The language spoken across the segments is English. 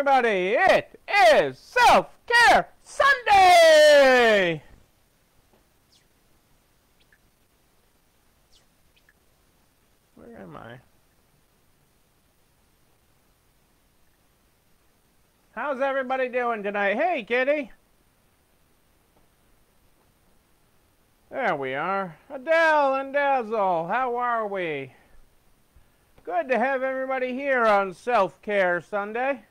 everybody? It is Self Care Sunday! Where am I? How's everybody doing tonight? Hey, kitty! There we are. Adele and Dazzle, how are we? Good to have everybody here on Self Care Sunday.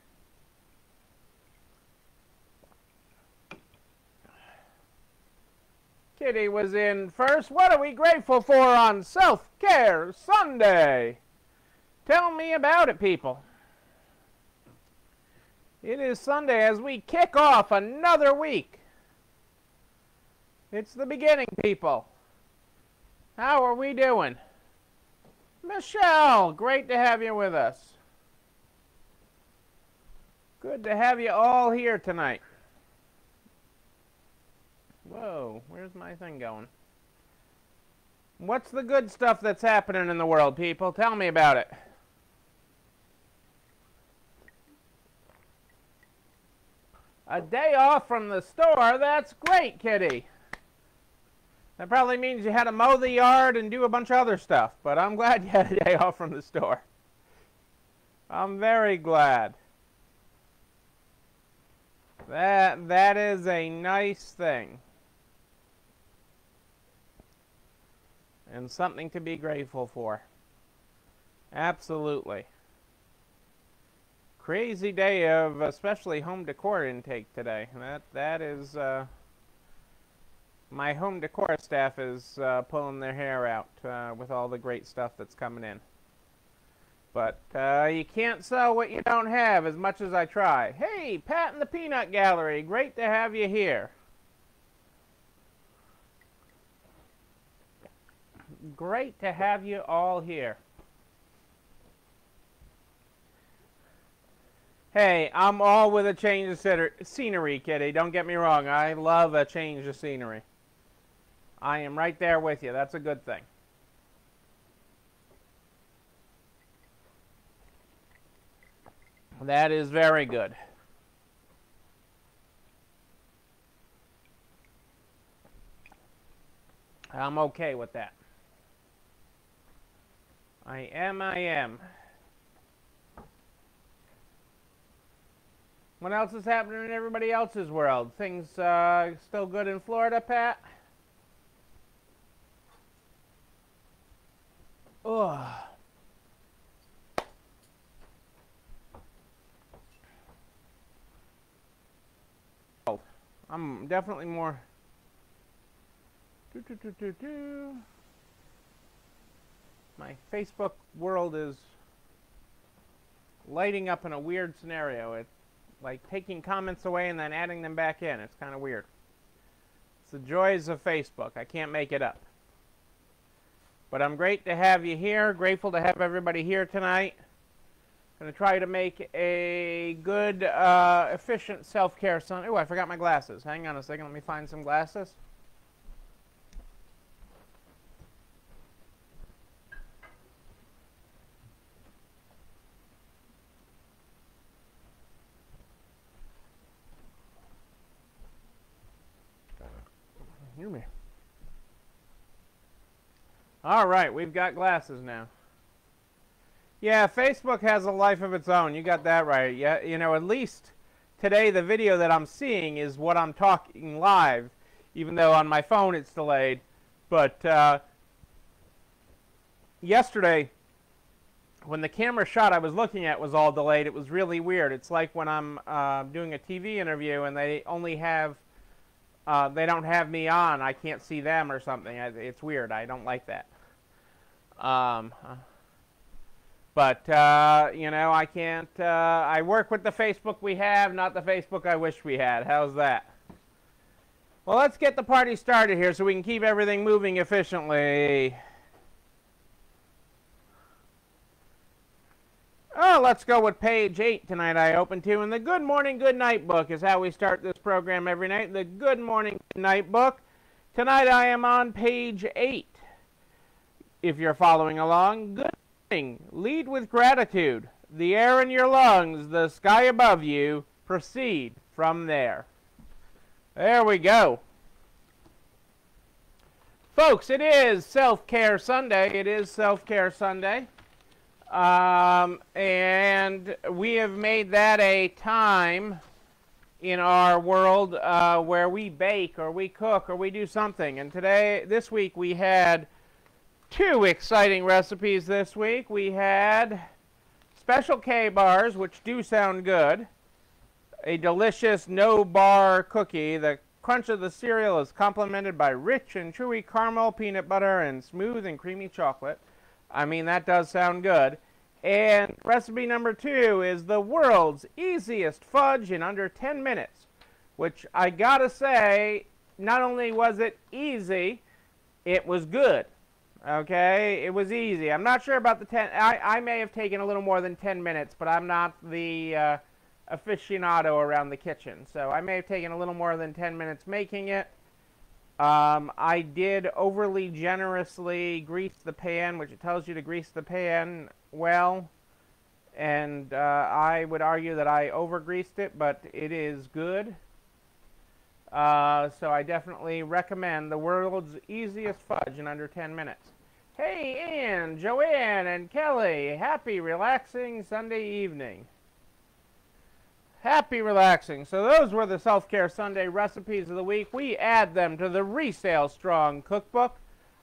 Kitty was in first. What are we grateful for on Self Care Sunday? Tell me about it, people. It is Sunday as we kick off another week. It's the beginning, people. How are we doing? Michelle, great to have you with us. Good to have you all here tonight. Whoa, where's my thing going? What's the good stuff that's happening in the world, people? Tell me about it. A day off from the store? That's great, Kitty. That probably means you had to mow the yard and do a bunch of other stuff, but I'm glad you had a day off from the store. I'm very glad. That that is a nice thing. And something to be grateful for. Absolutely. Crazy day of especially home decor intake today. That that is uh, my home decor staff is uh, pulling their hair out uh, with all the great stuff that's coming in. But uh, you can't sell what you don't have as much as I try. Hey, Pat in the Peanut Gallery, great to have you here. Great to have you all here. Hey, I'm all with a change of scenery, Kitty. Don't get me wrong. I love a change of scenery. I am right there with you. That's a good thing. That is very good. I'm okay with that. I am, I am. What else is happening in everybody else's world? Things uh, still good in Florida, Pat? Ugh. Oh, I'm definitely more. Do, do, do, My Facebook world is lighting up in a weird scenario. It's like taking comments away and then adding them back in. It's kind of weird. It's the joys of Facebook. I can't make it up. But I'm great to have you here. Grateful to have everybody here tonight. Going to try to make a good, uh, efficient self-care Sunday. Oh, I forgot my glasses. Hang on a second. Let me find some glasses. Hear me. All right, we've got glasses now. Yeah, Facebook has a life of its own. You got that right. Yeah, you know, at least today the video that I'm seeing is what I'm talking live, even though on my phone it's delayed. But uh, yesterday, when the camera shot I was looking at was all delayed, it was really weird. It's like when I'm uh, doing a TV interview and they only have uh, they don't have me on. I can't see them or something. It's weird. I don't like that. Um, but, uh, you know, I can't, uh, I work with the Facebook we have, not the Facebook I wish we had. How's that? Well, let's get the party started here so we can keep everything moving efficiently. Oh, let's go with page 8 tonight I open to. And the Good Morning, Good Night book is how we start this program every night. The Good Morning, Good Night book. Tonight I am on page 8. If you're following along, good morning. Lead with gratitude. the air in your lungs, the sky above you, proceed from there. There we go. Folks, it is Self Care Sunday. It is Self Care Sunday. Um, and we have made that a time in our world uh, where we bake or we cook or we do something. And today, this week, we had two exciting recipes this week. We had special K bars, which do sound good, a delicious no bar cookie. The crunch of the cereal is complemented by rich and chewy caramel, peanut butter, and smooth and creamy chocolate. I mean, that does sound good. And recipe number two is the world's easiest fudge in under 10 minutes, which I gotta say, not only was it easy, it was good. Okay, it was easy. I'm not sure about the 10. I, I may have taken a little more than 10 minutes, but I'm not the uh, aficionado around the kitchen. So I may have taken a little more than 10 minutes making it. Um, I did overly generously grease the pan, which it tells you to grease the pan well. And uh, I would argue that I over greased it, but it is good. Uh, so I definitely recommend the world's easiest fudge in under 10 minutes. Hey, Ann, Joanne, and Kelly, happy relaxing Sunday evening. Happy relaxing. So those were the Self-Care Sunday recipes of the week. We add them to the Resale Strong Cookbook.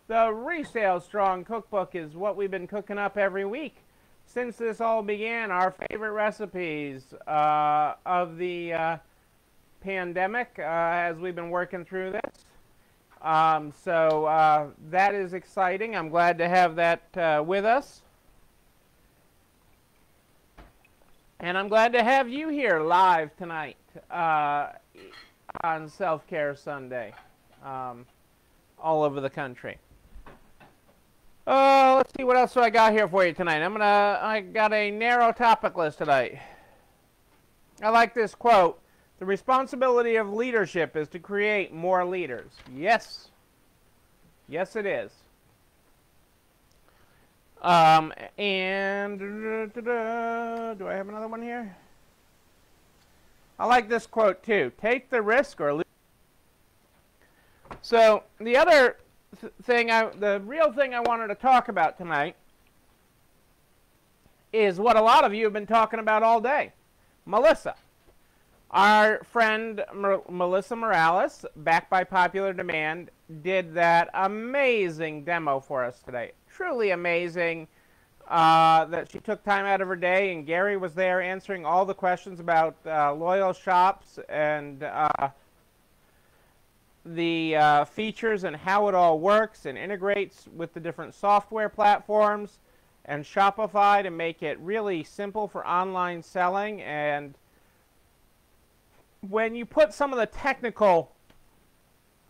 The Resale Strong Cookbook is what we've been cooking up every week since this all began. Our favorite recipes uh, of the uh, pandemic uh, as we've been working through this. Um, so uh, that is exciting. I'm glad to have that uh, with us. And I'm glad to have you here live tonight uh, on Self Care Sunday, um, all over the country. Uh, let's see what else do I got here for you tonight. I'm gonna. I got a narrow topic list tonight. I like this quote. The responsibility of leadership is to create more leaders. Yes. Yes, it is. Um, and do I have another one here? I like this quote too. Take the risk or lose. So the other th thing, I, the real thing I wanted to talk about tonight is what a lot of you have been talking about all day. Melissa. Our friend Mer Melissa Morales, backed by popular demand, did that amazing demo for us today truly amazing uh, that she took time out of her day, and Gary was there answering all the questions about uh, loyal shops and uh, the uh, features and how it all works and integrates with the different software platforms and Shopify to make it really simple for online selling. And when you put some of the technical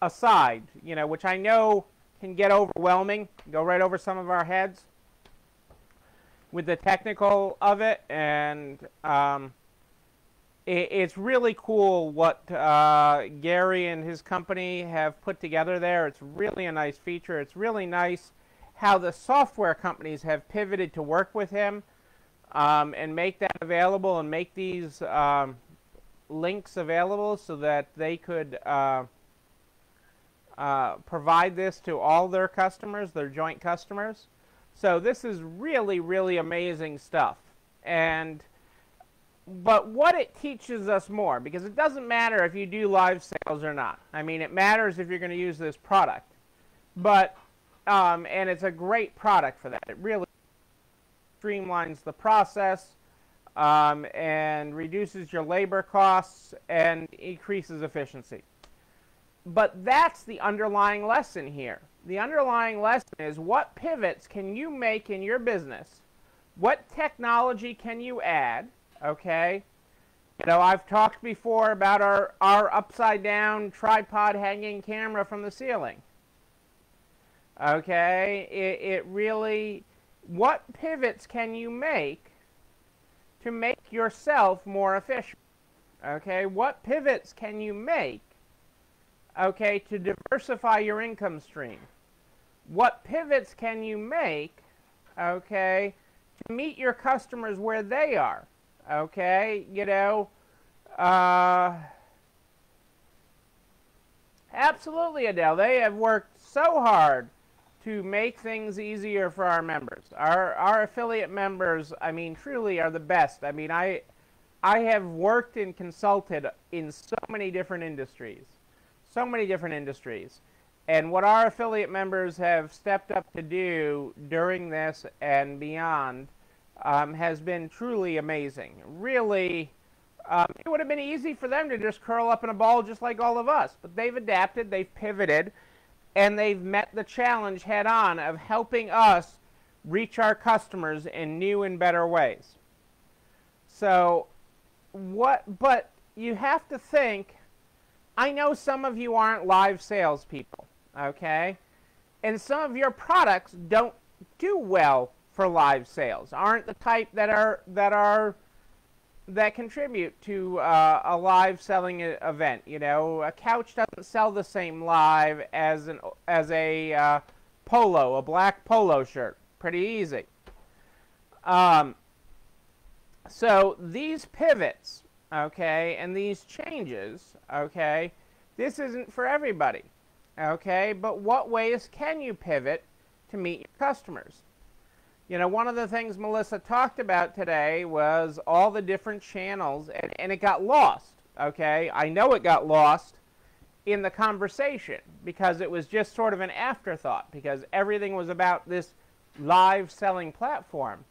aside, you know, which I know can get overwhelming, go right over some of our heads with the technical of it, and um, it, it's really cool what uh, Gary and his company have put together there. It's really a nice feature. It's really nice how the software companies have pivoted to work with him um, and make that available and make these um, links available so that they could uh, uh, provide this to all their customers, their joint customers. So this is really, really amazing stuff. And but what it teaches us more, because it doesn't matter if you do live sales or not. I mean, it matters if you're going to use this product. But um, and it's a great product for that. It really streamlines the process um, and reduces your labor costs and increases efficiency. But that's the underlying lesson here. The underlying lesson is what pivots can you make in your business? What technology can you add? Okay. You know, I've talked before about our, our upside down tripod hanging camera from the ceiling. Okay. It, it really, what pivots can you make to make yourself more efficient? Okay. What pivots can you make okay, to diversify your income stream. What pivots can you make, okay, to meet your customers where they are. Okay, you know, uh, absolutely, Adele. They have worked so hard to make things easier for our members. Our our affiliate members, I mean, truly are the best. I mean, I I have worked and consulted in so many different industries, so many different industries. And what our affiliate members have stepped up to do during this and beyond um, has been truly amazing. Really, um, it would have been easy for them to just curl up in a ball just like all of us, but they've adapted, they've pivoted, and they've met the challenge head on of helping us reach our customers in new and better ways. So, what, but you have to think, I know some of you aren't live salespeople okay? And some of your products don't do well for live sales, aren't the type that are that are that contribute to uh, a live selling event. You know, a couch doesn't sell the same live as an as a uh, polo, a black polo shirt. Pretty easy. Um, so these pivots, okay, and these changes, okay, this isn't for everybody. Okay, but what ways can you pivot to meet your customers? You know, one of the things Melissa talked about today was all the different channels, and, and it got lost. Okay, I know it got lost in the conversation because it was just sort of an afterthought because everything was about this live selling platform.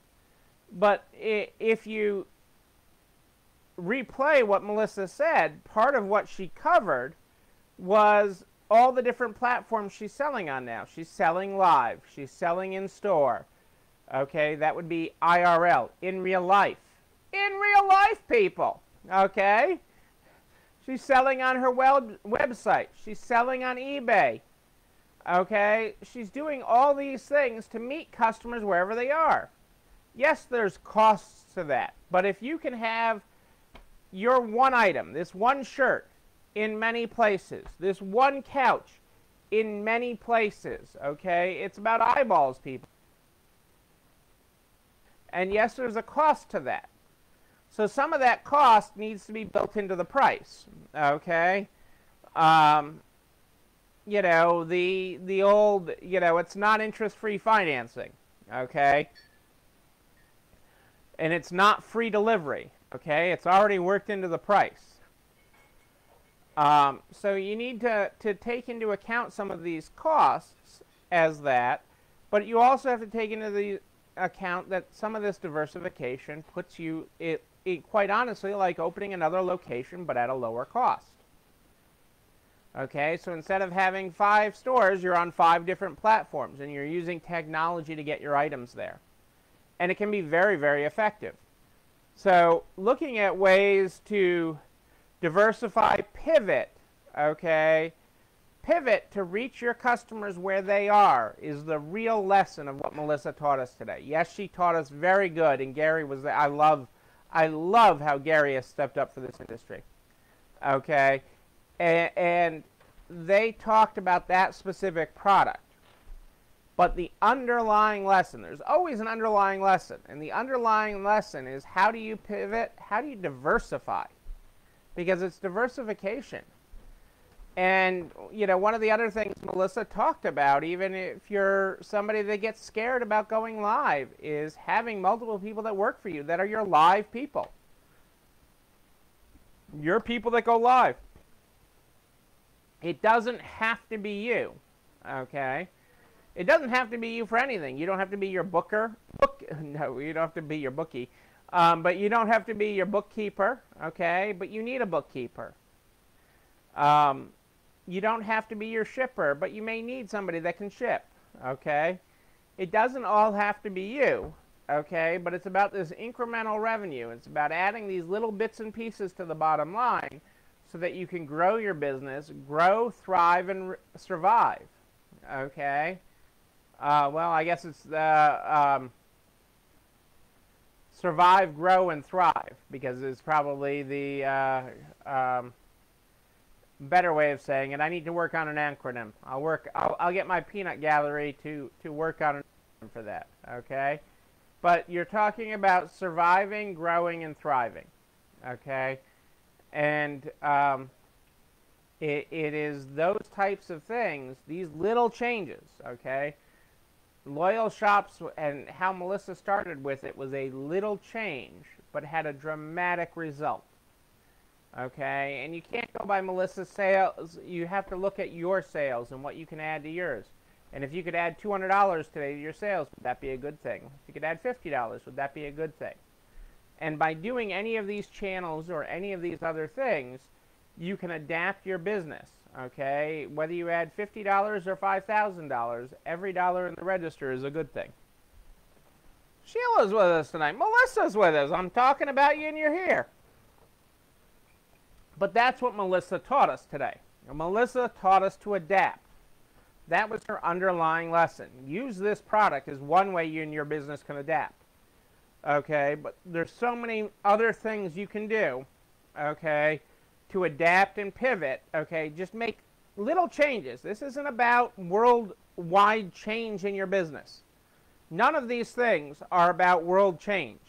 But if you replay what Melissa said, part of what she covered was all the different platforms she's selling on now. She's selling live. She's selling in store. Okay, that would be IRL, in real life. In real life, people. Okay? She's selling on her web website. She's selling on eBay. Okay? She's doing all these things to meet customers wherever they are. Yes, there's costs to that. But if you can have your one item, this one shirt, in many places. This one couch in many places, okay? It's about eyeballs, people. And yes, there's a cost to that. So some of that cost needs to be built into the price, okay? Um, you know, the the old, you know, it's not interest-free financing, okay? And it's not free delivery, okay? It's already worked into the price. Um, so you need to, to take into account some of these costs as that, but you also have to take into the account that some of this diversification puts you, it, it quite honestly, like opening another location but at a lower cost. Okay, so instead of having five stores, you're on five different platforms and you're using technology to get your items there. And it can be very, very effective. So looking at ways to diversify, pivot, okay? Pivot to reach your customers where they are is the real lesson of what Melissa taught us today. Yes, she taught us very good, and Gary was there. I love, I love how Gary has stepped up for this industry, okay? And, and they talked about that specific product. But the underlying lesson, there's always an underlying lesson. And the underlying lesson is how do you pivot? How do you diversify? because it's diversification. And, you know, one of the other things Melissa talked about, even if you're somebody that gets scared about going live, is having multiple people that work for you that are your live people. Your people that go live. It doesn't have to be you, okay? It doesn't have to be you for anything. You don't have to be your booker. Book, no, you don't have to be your bookie. Um, but you don't have to be your bookkeeper, okay? But you need a bookkeeper. Um, you don't have to be your shipper, but you may need somebody that can ship, okay? It doesn't all have to be you, okay? But it's about this incremental revenue. It's about adding these little bits and pieces to the bottom line so that you can grow your business, grow, thrive, and survive, okay? Uh, well, I guess it's the... Um, survive, grow, and thrive because it's probably the uh, um, better way of saying it. I need to work on an acronym. I'll work. I'll, I'll get my peanut gallery to to work on an acronym for that. Okay, but you're talking about surviving, growing, and thriving. Okay? And um, it, it is those types of things, these little changes, okay? Loyal shops and how Melissa started with it was a little change, but had a dramatic result. Okay, and you can't go by Melissa's sales. You have to look at your sales and what you can add to yours. And if you could add $200 today to your sales, would that be a good thing? If you could add $50, would that be a good thing? And by doing any of these channels or any of these other things, you can adapt your business. Okay, whether you add $50 or $5,000, every dollar in the register is a good thing. Sheila's with us tonight. Melissa's with us. I'm talking about you and you're here. But that's what Melissa taught us today. Melissa taught us to adapt. That was her underlying lesson. Use this product as one way you and your business can adapt. Okay, but there's so many other things you can do, okay, to adapt and pivot, okay? Just make little changes. This isn't about worldwide change in your business. None of these things are about world change,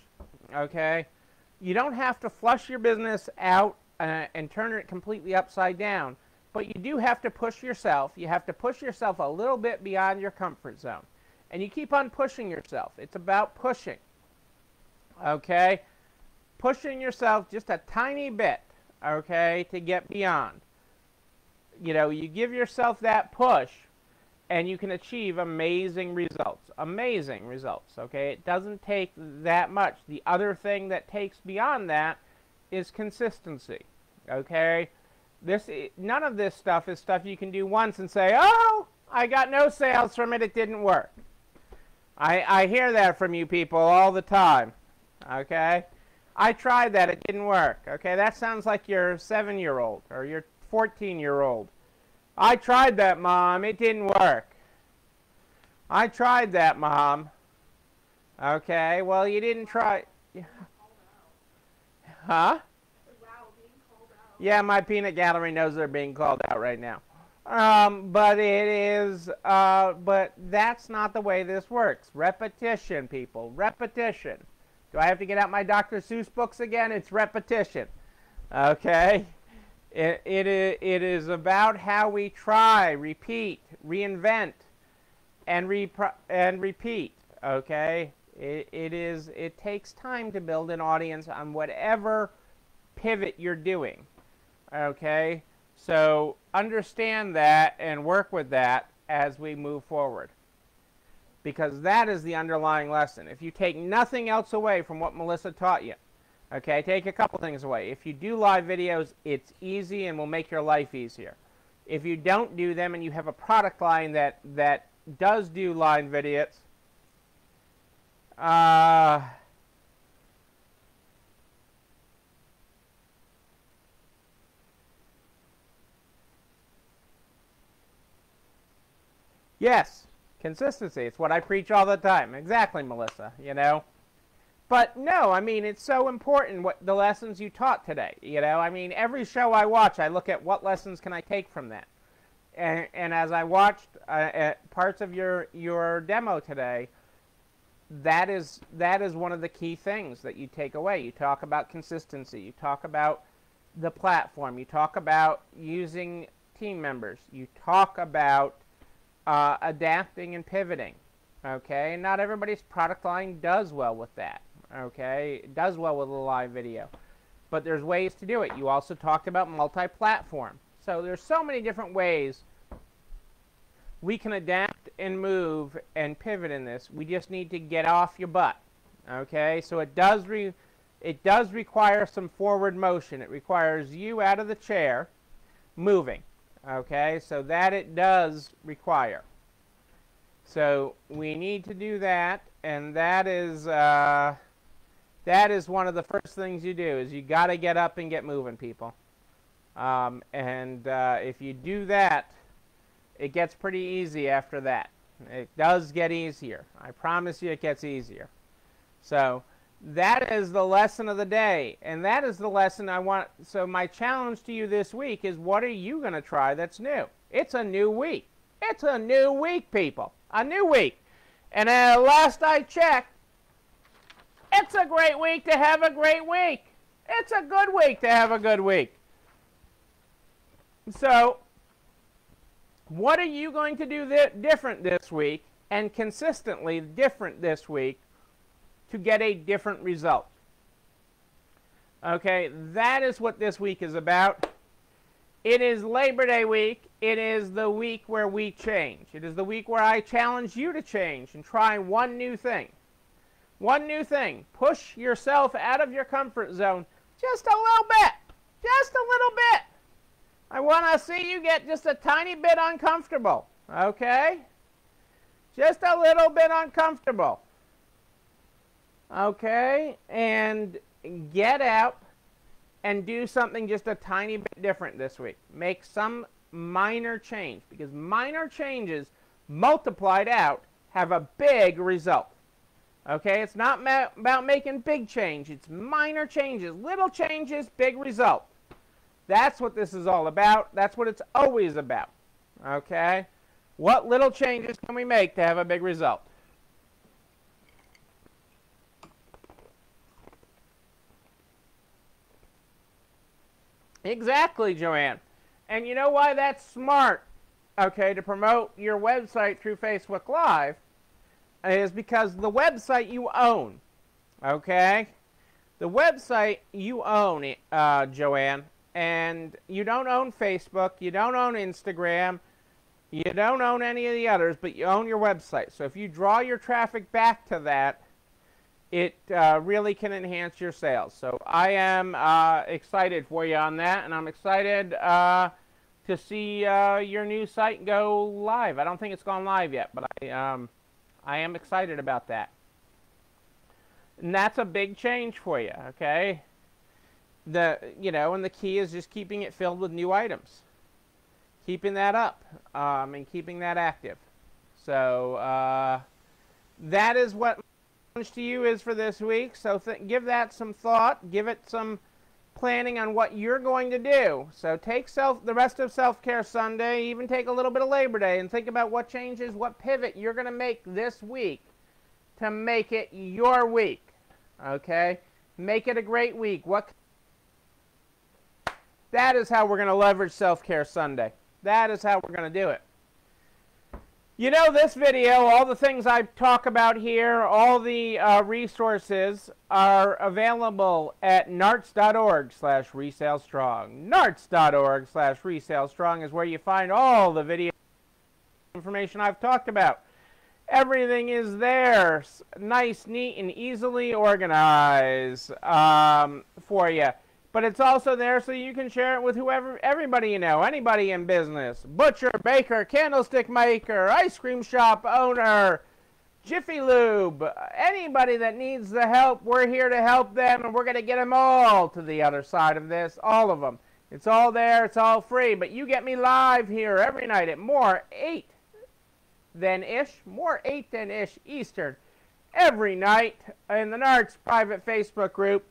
okay? You don't have to flush your business out uh, and turn it completely upside down. But you do have to push yourself. You have to push yourself a little bit beyond your comfort zone. And you keep on pushing yourself. It's about pushing. Okay? Pushing yourself just a tiny bit, okay, to get beyond. You know, you give yourself that push and you can achieve amazing results. Amazing results, okay? It doesn't take that much. The other thing that takes beyond that is consistency. Okay? This none of this stuff is stuff you can do once and say, "Oh, I got no sales from it. It didn't work." I I hear that from you people all the time. Okay? I tried that. It didn't work. Okay? That sounds like your 7-year-old or your 14-year-old. I tried that, mom. It didn't work. I tried that, mom. Okay? Well, you didn't try Huh? Yeah, my peanut gallery knows they're being called out right now. Um, but it is, uh, but that's not the way this works. Repetition, people. Repetition. Do I have to get out my Dr. Seuss books again? It's repetition. Okay? It, it, is about how we try, repeat, reinvent, and, repro- and repeat. Okay? It, it is. It takes time to build an audience on whatever pivot you're doing. Okay, so understand that and work with that as we move forward, because that is the underlying lesson. If you take nothing else away from what Melissa taught you, okay, take a couple things away. If you do live videos, it's easy and will make your life easier. If you don't do them and you have a product line that that does do live videos uh, yes, consistency. It's what I preach all the time. Exactly, Melissa, you know. But no, I mean, it's so important what the lessons you taught today. You know, I mean, every show I watch, I look at what lessons can I take from that. And, and as I watched uh, parts of your, your demo today, that is that is one of the key things that you take away. You talk about consistency. You talk about the platform. You talk about using team members. You talk about uh, adapting and pivoting. Okay, not everybody's product line does well with that. Okay, it does well with a live video, but there's ways to do it. You also talked about multi-platform. So there's so many different ways we can adapt and move and pivot in this. We just need to get off your butt. Okay, so it does re it does require some forward motion. It requires you out of the chair, moving. Okay, so that it does require. So we need to do that, and that is uh, that is one of the first things you do. Is you got to get up and get moving, people. Um, and uh, if you do that, it gets pretty easy after that. It does get easier. I promise you it gets easier. So that is the lesson of the day. And that is the lesson I want. So my challenge to you this week is what are you going to try that's new? It's a new week. It's a new week, people. A new week. And uh, last I checked, It's a great week to have a great week. It's a good week to have a good week. So, what are you going to do th- different this week and consistently different this week to get a different result? Okay, that is what this week is about. It is Labor Day week. It is the week where we change. It is the week where I challenge you to change and try one new thing. One new thing. Push yourself out of your comfort zone just a little bit. Just a little bit. I want to see you get just a tiny bit uncomfortable. Okay? Just a little bit uncomfortable. Okay? And get out and do something just a tiny bit different this week. Make some minor change because minor changes multiplied out have a big result. Okay, it's not ma about making big change. It's minor changes, little changes, big result. That's what this is all about. That's what it's always about. Okay? What little changes can we make to have a big result? Exactly, Joanne. And you know why that's smart, okay, to promote your website through Facebook Live is because the website you own, okay? The website you own, uh, Joanne, and you don't own Facebook, you don't own Instagram, you don't own any of the others, but you own your website. So if you draw your traffic back to that, it uh, really can enhance your sales. So I am uh, excited for you on that, and I'm excited uh, to see uh, your new site go live. I don't think it's gone live yet, but I, um, I am excited about that. And that's a big change for you, okay? The you know, and the key is just keeping it filled with new items, keeping that up, um, and keeping that active. So uh, that is what to you is for this week. So give that some thought. Give it some planning on what you're going to do. So take self the rest of Self-Care Sunday, even take a little bit of Labor Day and think about what changes, what pivot you're going to make this week to make it your week. Okay? Make it a great week. What That is how we're going to leverage Self-Care Sunday. That is how we're going to do it. You know, this video, all the things I talk about here, all the uh, resources are available at narts.org slash resalestrong. narts.org slash resalestrong is where you find all the video information I've talked about. Everything is there, nice, neat, and easily organized um, for you but it's also there so you can share it with whoever, everybody you know, anybody in business. Butcher, baker, candlestick maker, ice cream shop owner, Jiffy Lube, anybody that needs the help, we're here to help them and we're going to get them all to the other side of this, all of them. It's all there, it's all free, but you get me live here every night at more 8 than ish, more 8 than ish Eastern, every night in the Narts private Facebook group.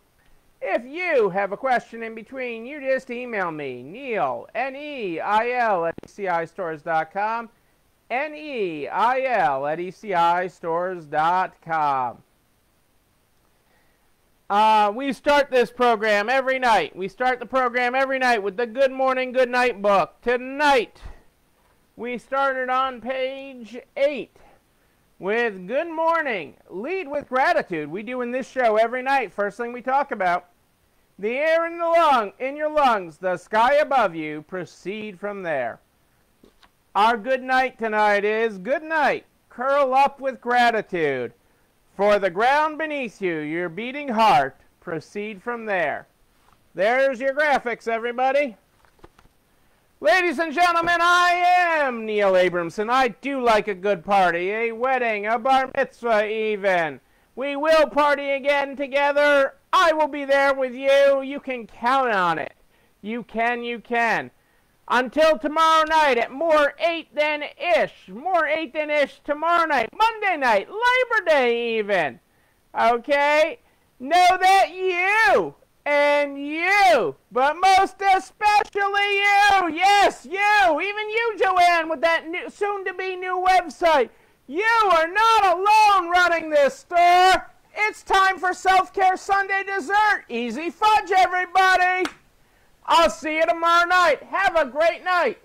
If you have a question in between, you just email me, Neil, N-E-I-L, at ECIstores.com, N-E-I-L at ECIstores.com. Uh, we start this program every night. We start the program every night with the Good Morning, Good Night book. Tonight, we started on page 8 with Good Morning. Lead with gratitude. We do in this show every night. First thing we talk about the air in the lung, in your lungs, the sky above you, proceed from there. Our good night tonight is good night. Curl up with gratitude. For the ground beneath you, your beating heart, proceed from there. There's your graphics, everybody. Ladies and gentlemen, I am Neil Abramson. I do like a good party, a wedding, a bar mitzvah even. We will party again together I will be there with you. You can count on it. You can, you can. Until tomorrow night at more 8 than ish. More 8 than ish tomorrow night. Monday night. Labor Day even. Okay? Know that you and you, but most especially you, yes, you, even you, Joanne, with that new, soon to be new website, you are not alone running this store. It's time for Self Care Sunday dessert. Easy fudge, everybody. I'll see you tomorrow night. Have a great night.